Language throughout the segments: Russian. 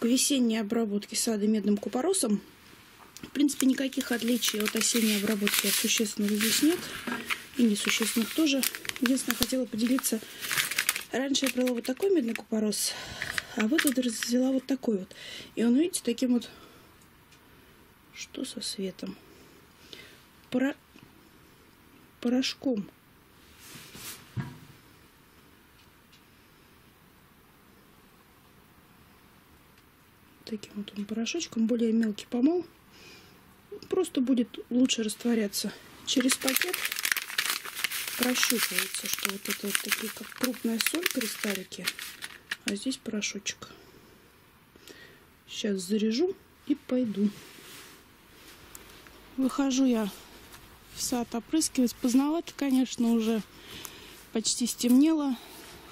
осенней обработки сада медным купоросом. В принципе, никаких отличий от осенней обработки существенных здесь нет. И несущественных тоже. Единственное, хотела поделиться. Раньше я брала вот такой медный купорос, а вот это взяла вот такой вот. И он, видите, таким вот... Что со светом? Пора... Порошком. Таким вот он порошочком, более мелкий помол. Просто будет лучше растворяться. Через пакет прощупывается, что вот это вот такие как крупная соль кристаллики, а здесь порошочек. Сейчас заряжу и пойду. Выхожу я в сад опрыскивать. Поздновато, конечно, уже почти стемнело.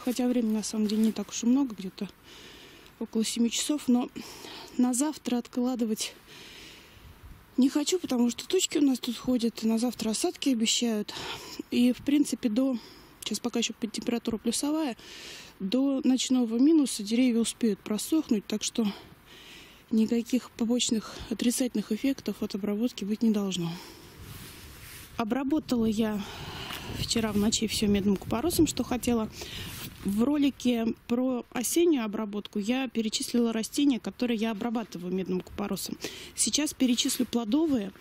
Хотя времени на самом деле не так уж и много, где-то около 7 часов, но на завтра откладывать не хочу, потому что тучки у нас тут ходят, на завтра осадки обещают. И, в принципе, до, сейчас пока еще температура плюсовая, до ночного минуса деревья успеют просохнуть, так что никаких побочных отрицательных эффектов от обработки быть не должно. Обработала я вчера в ночи все медным купоросом, что хотела. В ролике про осеннюю обработку я перечислила растения, которые я обрабатываю медным купоросом. Сейчас перечислю плодовые,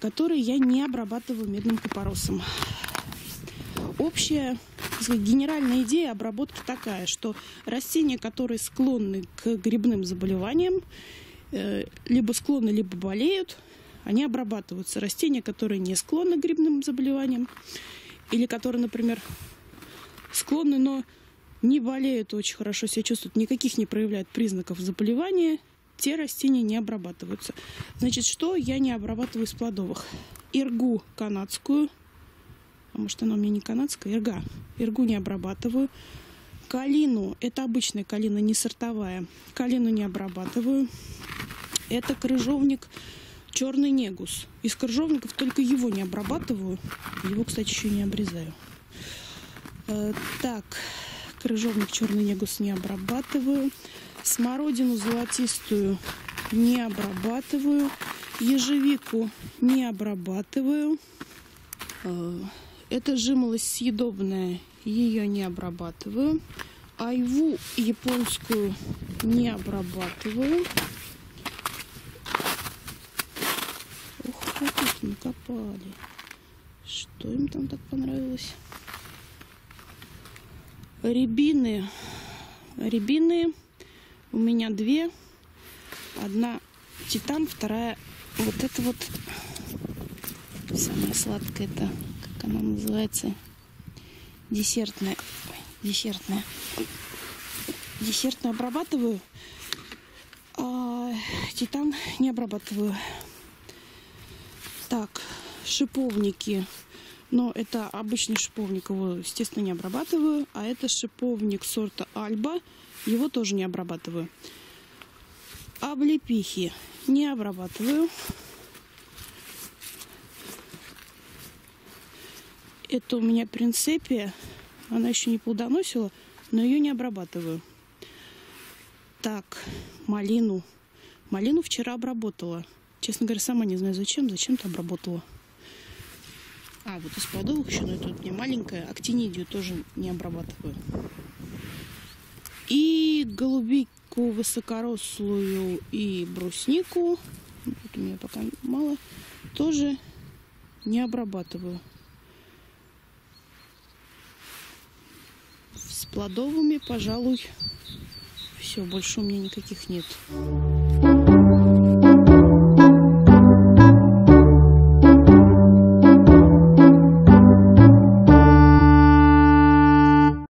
которые я не обрабатываю медным купоросом. Общая генеральная идея обработки такая, что растения, которые склонны к грибным заболеваниям, э, либо склонны, либо болеют, они обрабатываются. Растения, которые не склонны к грибным заболеваниям, или которые, например, склонны, но не болеют очень хорошо, себя чувствуют, никаких не проявляют признаков заболевания, те растения не обрабатываются. Значит, что я не обрабатываю из плодовых? Иргу канадскую, а может она у меня не канадская, ирга. Иргу не обрабатываю. Калину, это обычная калина, не сортовая. Калину не обрабатываю. Это крыжовник черный негус. Из крыжовников только его не обрабатываю. Его, кстати, еще не обрезаю. Э, так, крыжовник черный негус не обрабатываю. Смородину золотистую не обрабатываю. Ежевику не обрабатываю. Э, это жимолость съедобная, ее не обрабатываю. Айву японскую не обрабатываю. Ух, как тут накопали. Что им там так понравилось? Рябины. Рябины у меня две. Одна титан, вторая вот это вот самая сладкая это как она называется десертная десертная десертную обрабатываю а титан не обрабатываю так шиповники но это обычный шиповник, его, естественно, не обрабатываю. А это шиповник сорта Альба, его тоже не обрабатываю. Облепихи не обрабатываю. Это у меня принцепия. Она еще не плодоносила, но ее не обрабатываю. Так, малину. Малину вчера обработала. Честно говоря, сама не знаю зачем. Зачем-то обработала. А, вот из плодовых еще, но это не маленькая. Актинидию тоже не обрабатываю. И голубику высокорослую и бруснику, вот у меня пока мало, тоже не обрабатываю. С плодовыми, пожалуй, все, больше у меня никаких нет.